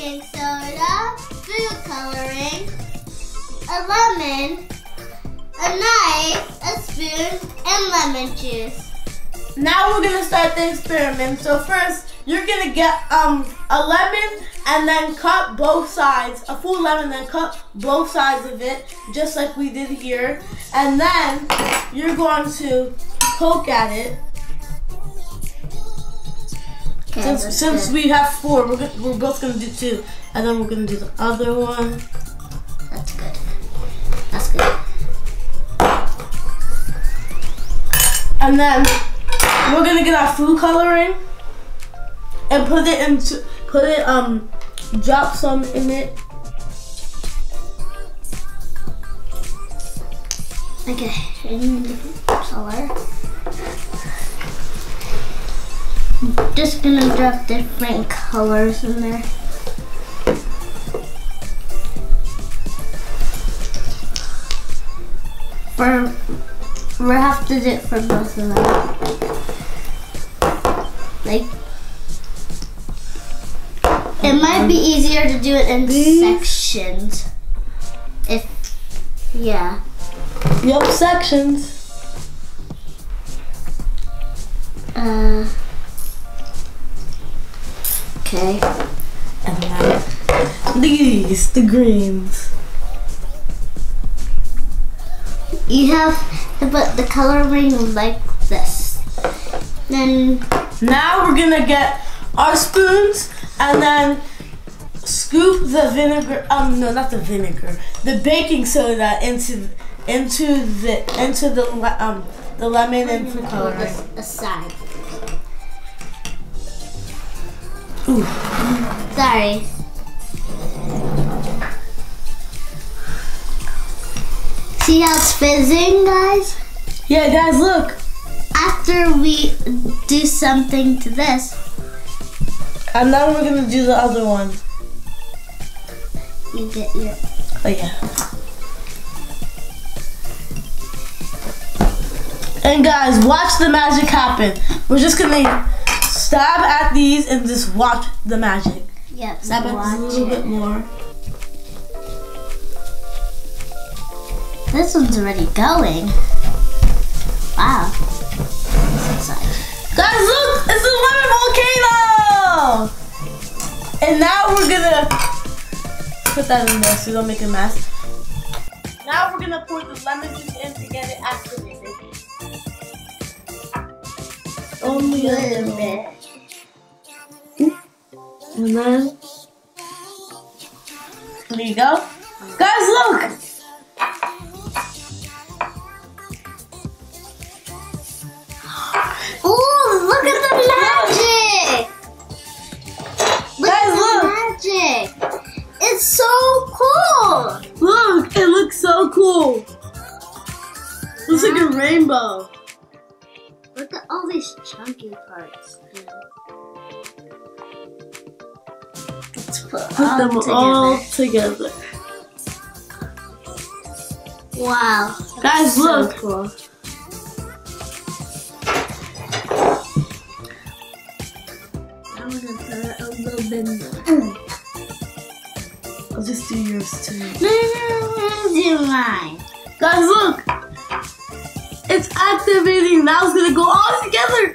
baking soda, food coloring, a lemon, a knife, a spoon, and lemon juice. Now we're gonna start the experiment. So first, you're gonna get um a lemon and then cut both sides, a full lemon, then cut both sides of it, just like we did here. And then you're going to poke at it. Since, since we have four, we're, go- we're both gonna do two, and then we're gonna do the other one. That's good. That's good. And then we're gonna get our food coloring and put it into put it um drop some in it. Okay, color. Just gonna drop different colors in there. For we have to do it for both of them. Like it might be easier to do it in sections. If yeah. Yep, sections. Uh, okay. And then these, the greens. You have to put the coloring like this. Then Now we're gonna get our spoons and then scoop the vinegar. Um, no, not the vinegar. The baking soda into into the into the um the lemon and put coloring. aside. Ooh. Sorry. See how it's fizzing, guys? Yeah, guys, look. After we do something to this, And now we're gonna do the other one. you get your Oh yeah. And guys, watch the magic happen. We're just gonna stab at these and just watch the magic. yep. Stab at a little it. bit more. This one's already going. Wow. Exciting. Guys, look! It's a lemon volcano! And now we're gonna put that in there so we don't make a mess. Now we're gonna pour the lemon juice in to get it activated. Only a little bit. And then there you go. Guys, look! Ooh, look at the magic! Look Guys, look. magic! It's so cool! Look! It looks so cool! Looks like a rainbow. Look at all these chunky parts. Put, Put all them together. all together. Wow. Guys, so look. cool. I'm gonna put a little bit more. I'll just do yours too. No, no, no, do mine. Guys, look! It's activating. Now it's gonna go all together.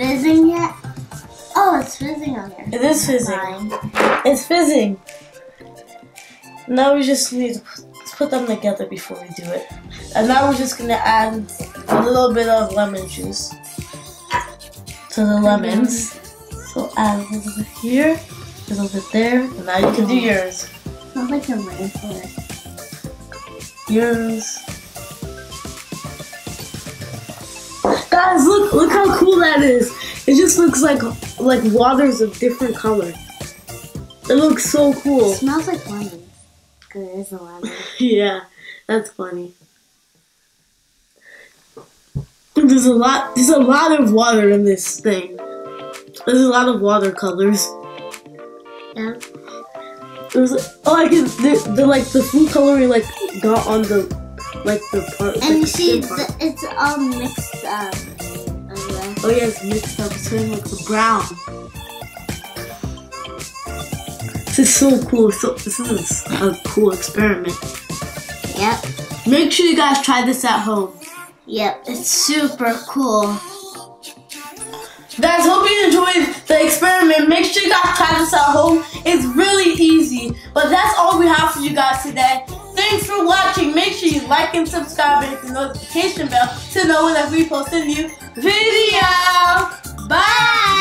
fizzing yet. Oh, it's fizzing on there. It is fizzing. Fine. It's fizzing. Now we just need to put- them together before we do it. And now we're just gonna add a little bit of lemon juice to the lemons. So add a little bit here. a little bit there, and now you can do yours. Sounds like a rainforest. Yours. Guys, look look how cool that is. It just looks like like water's of different color. It looks so cool. It smells like lemon. Cause it is a lemon. yeah, that's funny. There's a lot there's a lot of water in this thing. There's a lot of watercolors. Yeah. There's oh I can the, the like the food coloring like got on the like the part like And you the see, skin part. the, it's all mixed up. Okay. Oh yeah, it's mixed up. It's turning like the brown. This is so cool. So this is a cool experiment. Yep. Make sure you guys try this at home. Yep. It's super cool. Guys, hope you enjoyed the experiment. Make sure you guys try this at home. It's really easy. But that's all we have for you guys today. Like and subscribe and hit the notification bell to know whenever we post a new video. Bye!